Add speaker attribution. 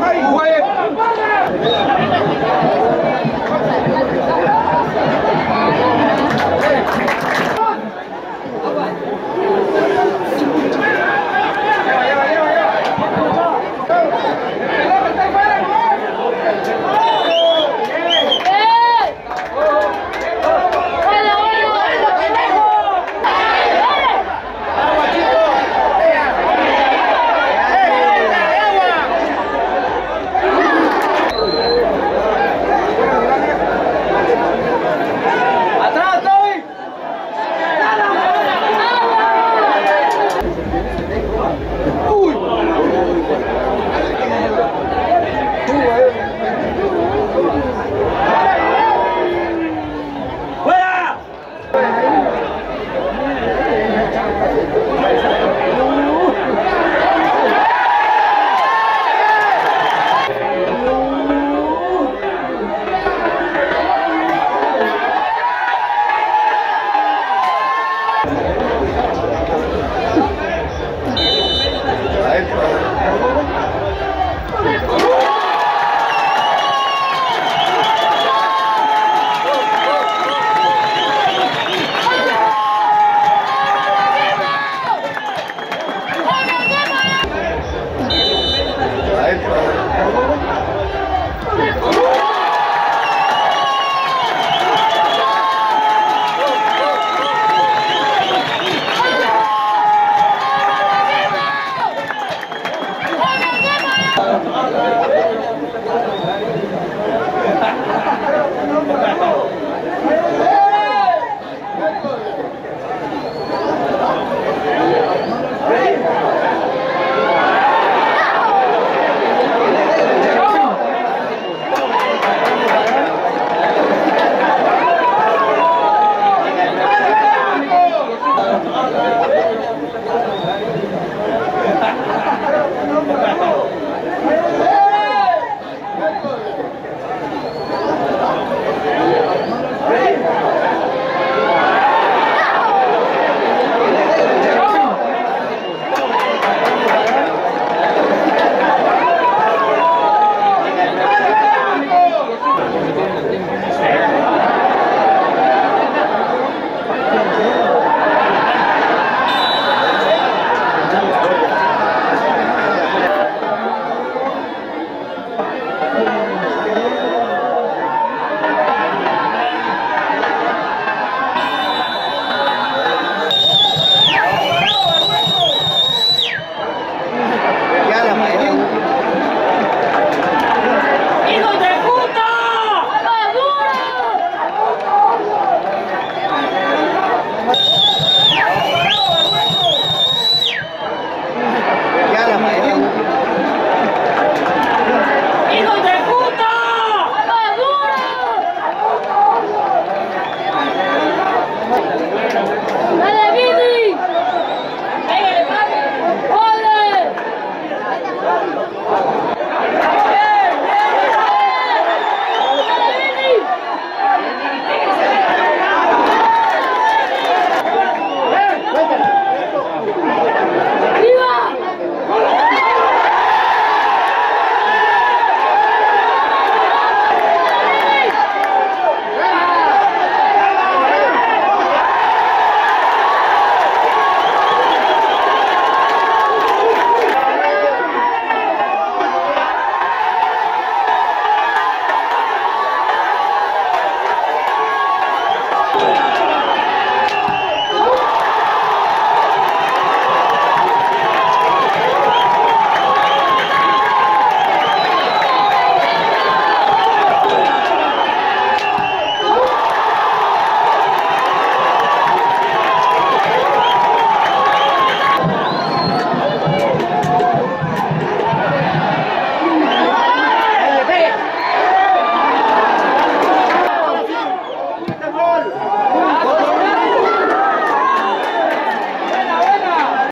Speaker 1: Vai,